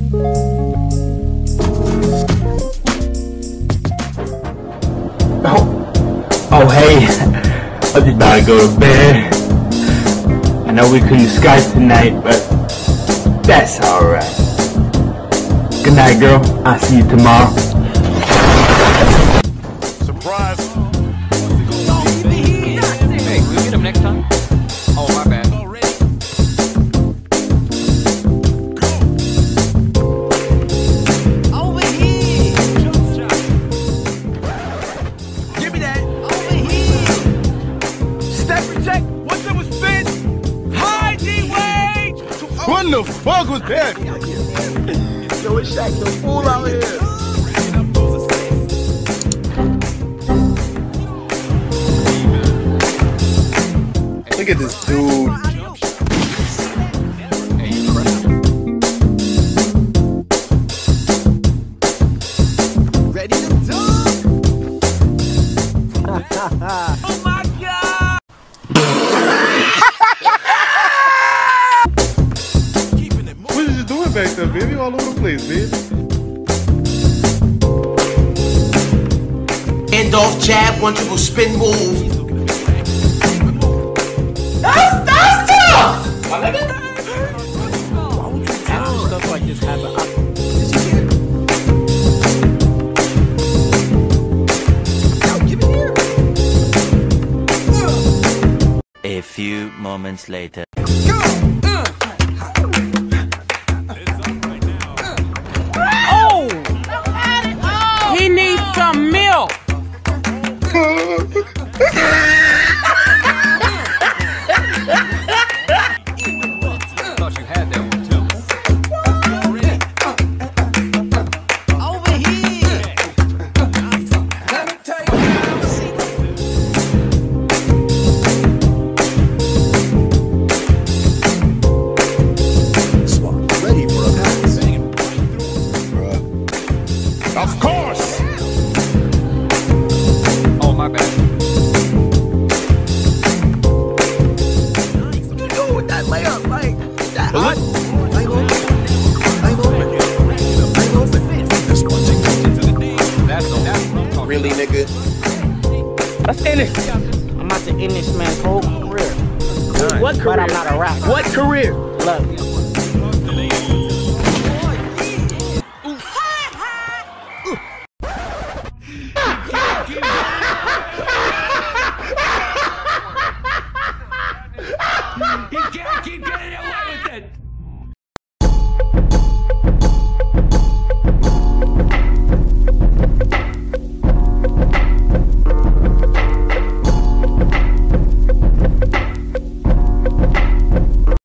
Oh, oh hey, I just about to go to bed. I know we couldn't Skype tonight, but that's alright. Good night, girl. I'll see you tomorrow. What the fuck was that? Yo, it's Shaq the fool out here. Look at this dude. All over the place, baby. End off jab, one triple spin move. Stuff like this happen. A few moments later. He Of course. Oh, my bad. What you doing with that layup? Like, that it. That's. That's talking. Really, nigga? Let's end this. I'm about to end this man's whole career. What But I'm not a rapper. What career? Look,